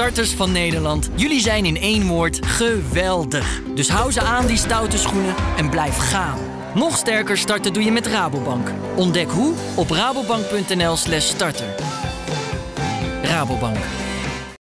starters van Nederland. Jullie zijn in één woord geweldig. Dus hou ze aan, die stoute schoenen, en blijf gaan. Nog sterker starten doe je met Rabobank. Ontdek hoe op rabobank.nl slash starter. Rabobank,